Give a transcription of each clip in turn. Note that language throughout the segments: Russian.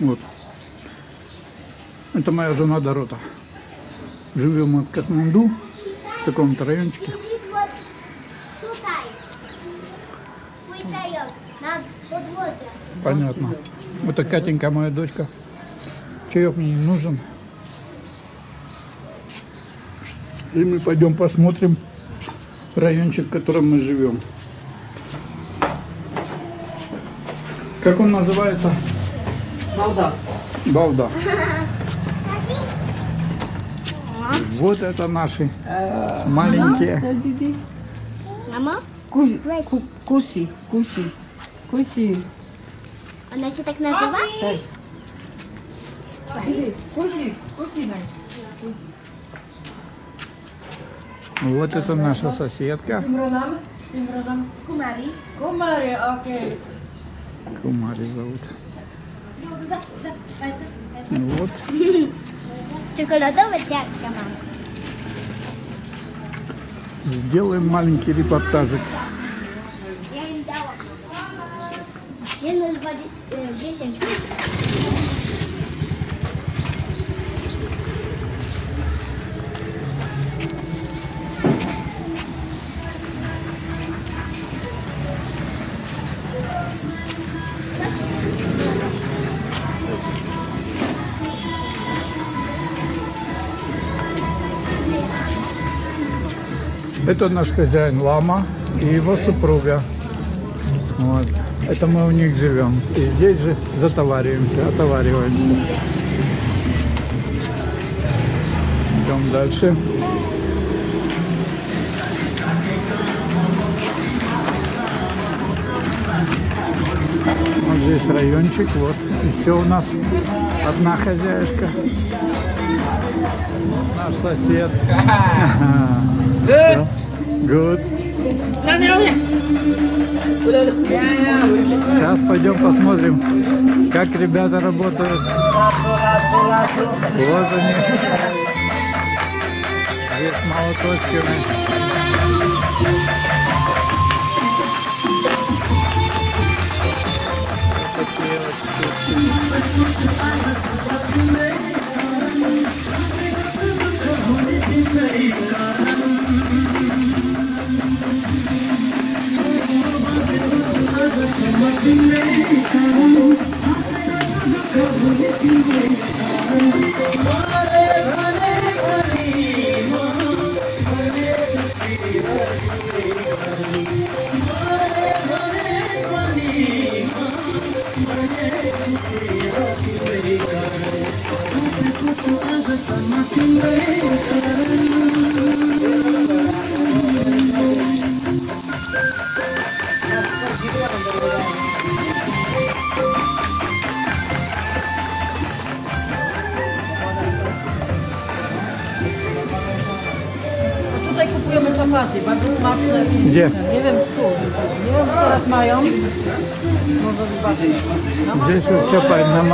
Вот. Это моя жена Дорота. Живем мы в Катманду, в таком-то райончике. Понятно. Это Катенька, моя дочка. Чаек мне не нужен. И мы пойдем посмотрим райончик, в котором мы живем. Как он называется? Балда. Балда. Вот это наши маленькие. Mamo? Ку- Weź. ку- Kusi, kusi, kusi. Ona się tak nazywa? Tak. Kusi, kusi naj. Вот это наша соседка. Kumari. Kumary, okej. Кумари зовут. Ну Вот. Ciastka mam. Сделаем маленький репортажик. Dałam. Jedno dwadzie- e, 10 Это наш хозяин Лама и его супруга. Вот. Это мы у них живем. И здесь же затовариваемся, отовариваемся. Идем дальше. Вот здесь райончик, вот. Еще у нас одна хозяюшка. Вот наш сосед. Good. Good. Сейчас пойдем посмотрим, как ребята работают. Вот они. Здесь молоточками. Такие вот штуки. Tutaj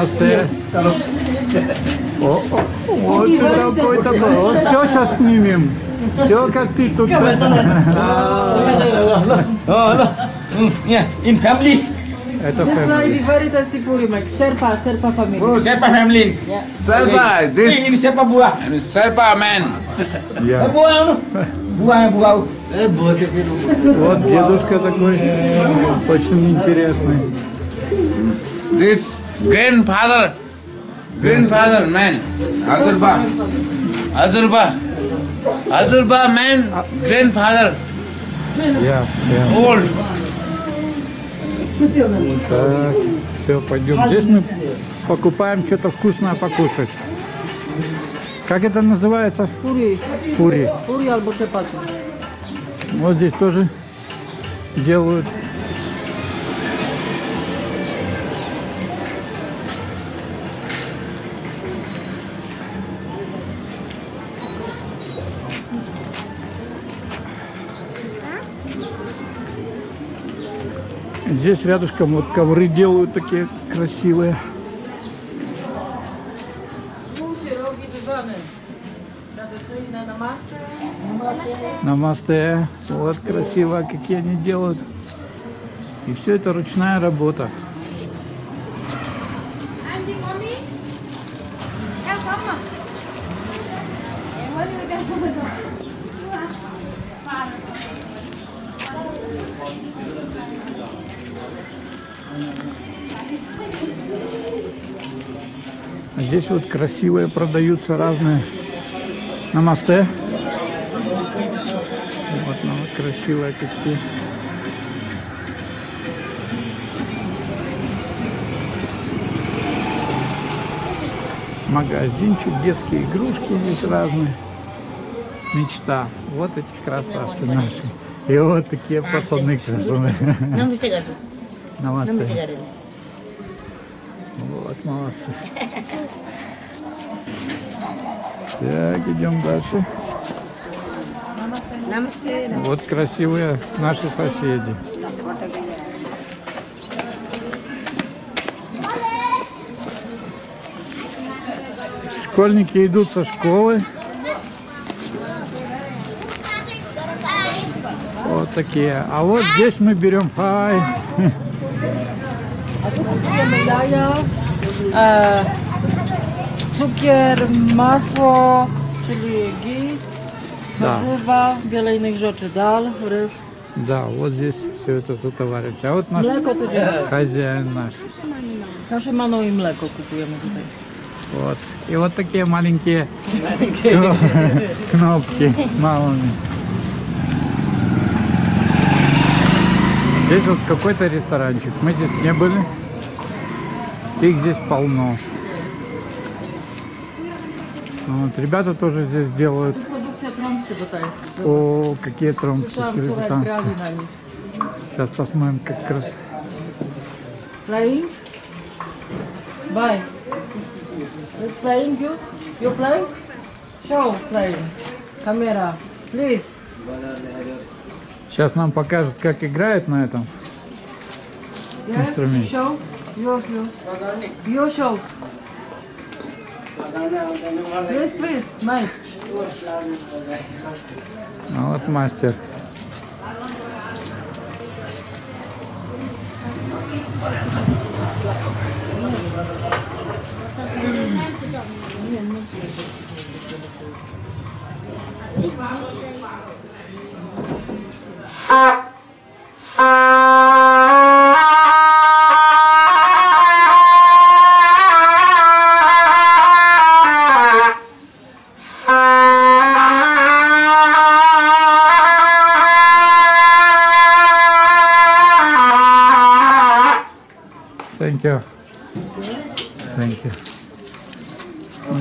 намасте. О, вот ты какой-то был. Вот все сейчас снимем. Все как ты тут. Mm, yeah, in family. Это This family. lady very tasty puri, Mike. Sherpa, Sherpa family. Oh, Serpa family. Serpa, In this Serpa buah. Serpa man. Я. Buah anu. Buah buah. Вот дедушка такой, очень интересный. This grandfather, grandfather man. Azurba, Azurba, Azurba man, grandfather, Я, я. old. Так, все, пойдем. Здесь мы покупаем что-то вкусное покушать. Как это называется? Пури. puri albo czepaty. Вот здесь тоже делают. Здесь рядышком вот ковры делают такие красивые. Намасте. Вот красиво, какие они делают. И все это ручная работа. Здесь вот красивые продаются разные намасте. Вот ну, красивые какие. Магазинчик, детские игрушки здесь разные. Мечта. Вот эти красавцы наши. И вот такие пацаны красавцы. Намасте. Gadu. Вот, молодцы. Так, идем дальше. Вот красивые наши соседи. Школьники идут со школы. Вот такие. А вот здесь мы берем хай. Cukier, masło, czyli gi, Да, warzywa, wiele innych rzeczy, dal, ryż, да, вот здесь все это затоваривается. А вот наш mleko codziennie. хозяин наш. Nasze mano i mleko kupujemy tutaj. Вот. И вот такие маленькие кнопки малыми. Здесь вот какой-то ресторанчик. Мы здесь не были. Их здесь полно. Вот. Ребята тоже здесь делают. Produkcja trąbcy botańskiej. О, какие nich. Сейчас посмотрим, как раз. Playing? Bye. Is playing you? You play? Show playing. Camera, please. Сейчас нам покажут, как играют на этом. Yes, Instrument. show. You, you. You show. Please, please, Mike. А вот мастер. Thank you. Thank you.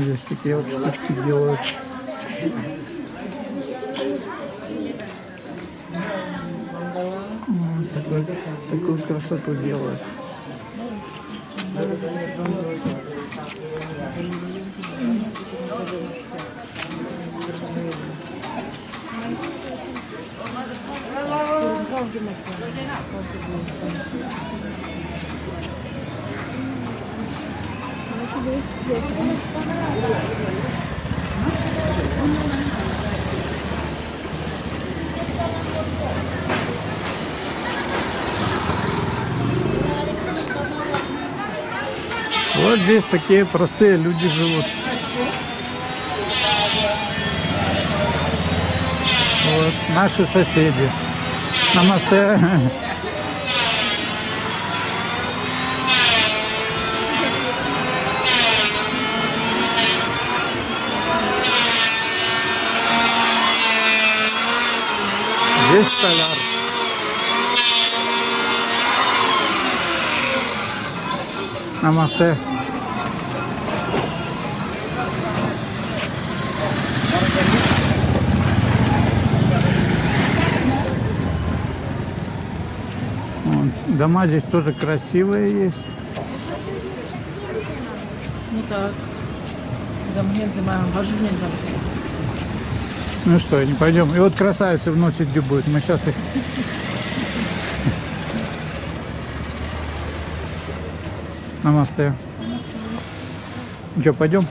Здесь такие вот штучки делают. Вот такой- такую красоту делают. Вот здесь такие простые люди живут. Вот наши соседи. Намасте. Здесь столяр. Намасте. Дома здесь тоже красивые есть. No tak. Zamknięty mają warzywnię tam. Ну что, не пойдем. И вот красавицы вносит будет. Мы сейчас их... Намасте. Что, пойдем?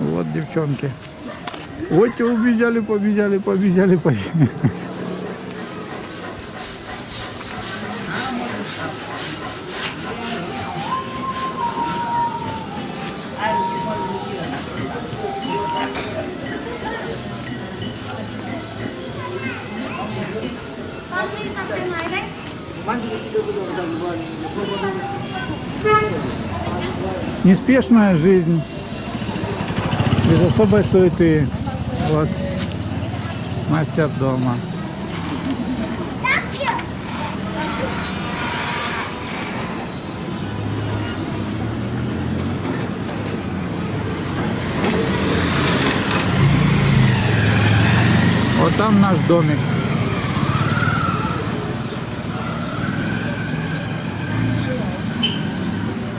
Вот девчонки. Вот те убежали, побежали, побежали, побежали. Неспешная жизнь, без особой суеты. Вот, мастер дома. Вот там наш домик.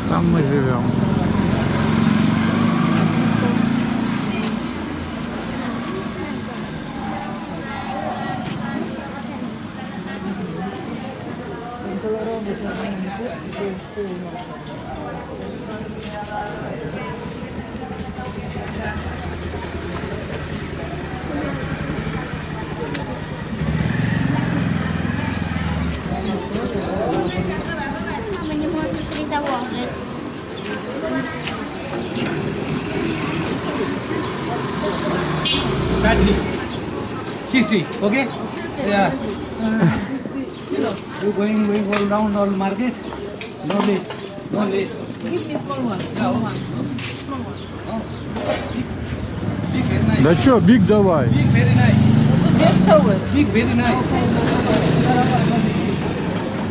Там мы живем. 60, okay? Yeah. You going, going all round all market? No less, no less. Give me small one. Small one. Big, very nice. Да чё, Биг давай. Big, very nice. Big, very nice.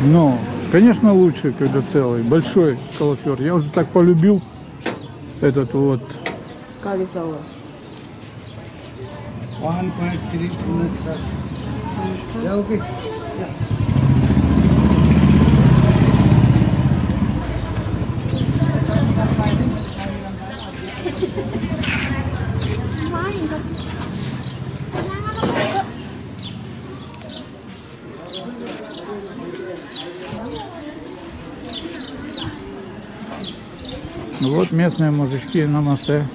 Ну, конечно, лучше, когда целый, большой калафер. Я уже так полюбил этот вот. Cauliflower. 1.3 plus. uh, Yeah, okay. Вот местные мужички на мосте.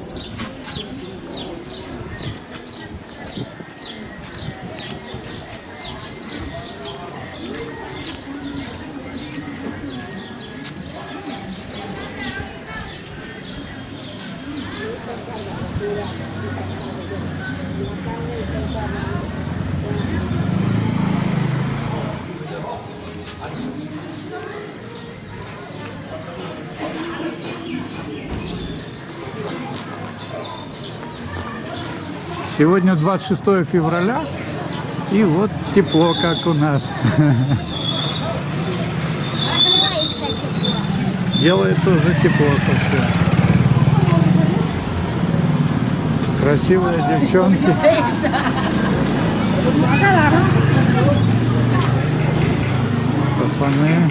Сегодня 26 февраля. И вот тепло, как у нас. Делается уже тепло совсем. Красивые девчонки. Пацаны.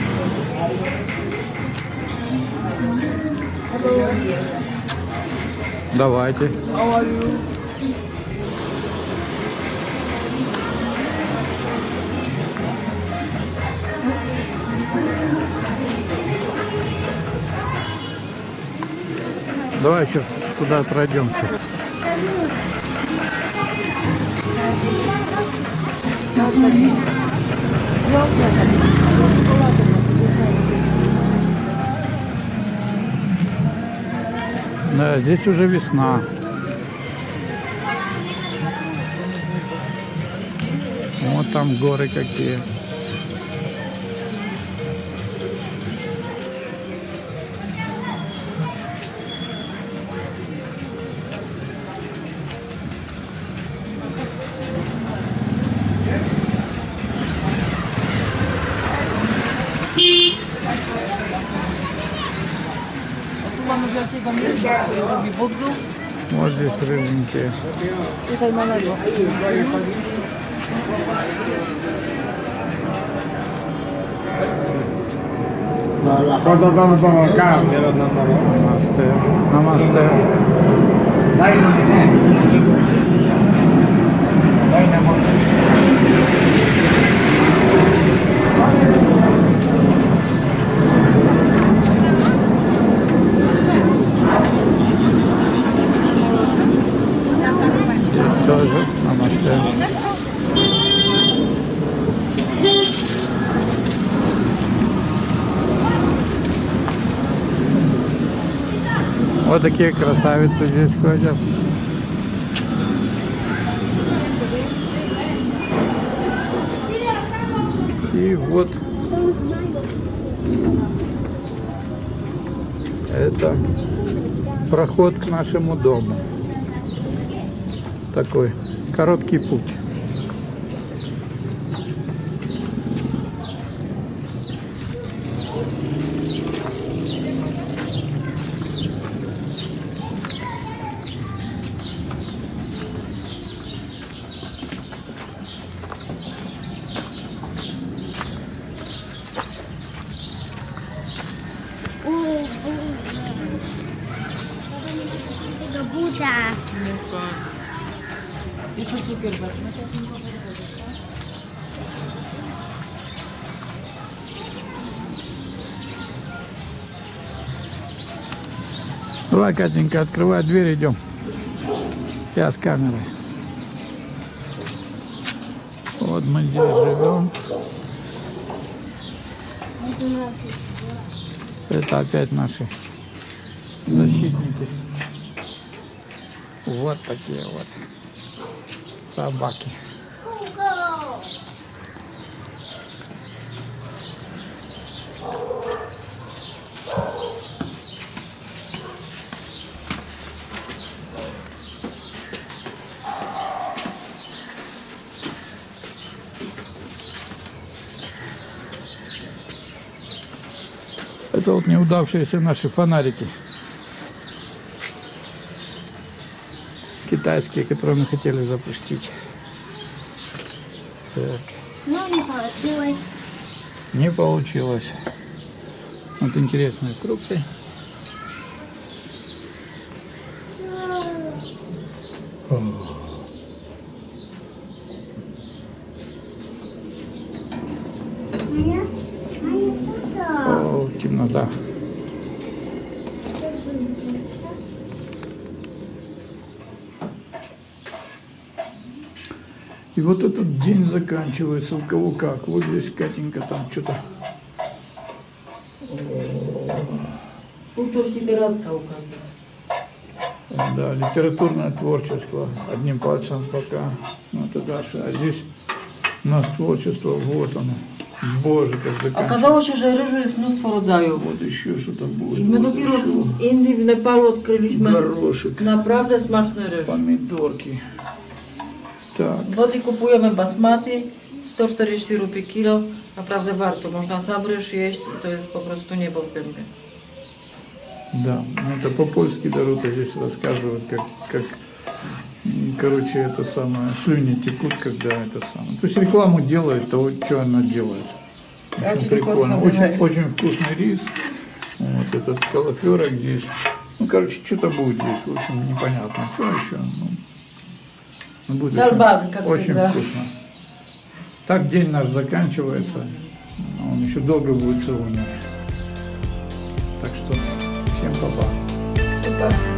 Давайте. Давай сейчас туда пройдемся. Да, здесь уже весна. Вот там горы какие. Mamy wielkiego miejsca, który robi burdu. Вот здесь рыбненькие. Tutaj na lewo. Cosa stanno sono cambio? Намасте. Намасте. Dai non è Вот такие красавицы здесь ходят. И вот это проход к нашему дому. Такой короткий путь. Давай, Катенька, открывай дверь, идем. Я с камерой. Вот мы здесь живем. Это опять наши защитники. Вот такие вот собаки. Это вот неудавшиеся наши фонарики. Китайские, которые мы хотели запустить. Так, No nie получилось. не получилось. Вот интересные фрукты. Ania? Темнота. И вот этот день заканчивается. У кого как. Вот здесь Катенька там что-то. Półtoczki teraz kałka. Да, литературное творчество. Одним пальцем пока. Ну, это Даша. А здесь у нас творчество. Вот оно. Боже, как заканчивается. Okazało się, że ryżu jest mnóstwo rodzajów. Вот еще что-то будет. I my вот dopiero еще. w Indii, w Nepalu odkryliśmy Горошек, naprawdę smaczny ryż. помидорки. Так, W Wody kupujemy basmati, 140 rupii kilo. Naprawdę warto. Można sam ryż jeść i to jest po prostu niebo w gębie. да. Ну, Это по-польски Дарута здесь рассказывают, как, как м, короче, это самое, слюни текут, когда это самое. То есть рекламу делает того, что она делает. Очень Очень прикольно. вкусно Очень, очень вкусный рис. Вот этот калаферок здесь. Ну, короче, что-то будет здесь. В общем, непонятно. Что еще? Ну, ну, будет Далбак, очень, как очень всегда. вкусно. Так день наш заканчивается. Он еще долго будет целую ночь. Так что всем пока. Super.